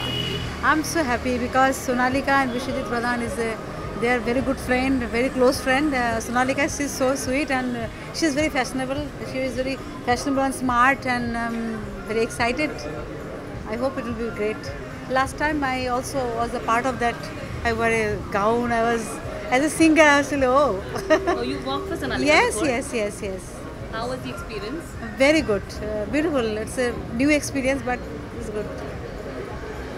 does it feel? I'm so happy because Sonalika and Vishwajeet Pradhan is a they are very good friend, very close friend. Uh, Sonalika she's so sweet and uh, she's very fashionable. She is very fashionable and smart and um, very excited. I hope it will be great. Last time I also was a part of that. I wore a gown. I was as a singer. I was like, oh. oh, you worked for Sonalika yes, before? yes, yes, yes. How was the experience? Very good, uh, beautiful. It's a new experience, but it's good.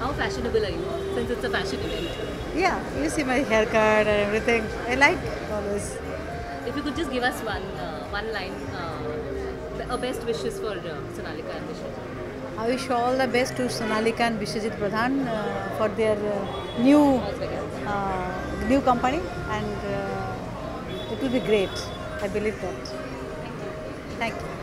How fashionable are you since it's a fashion event? Yeah, you see my haircut and everything. I like all this. If you could just give us one uh, one line, uh, a best wishes for uh, Sonalika and Vishwajeet. I wish all the best to Sonalika and Vishwajeet Pradhan uh, for their uh, new uh, new company, and uh, it will be great. I believe that. Thank you.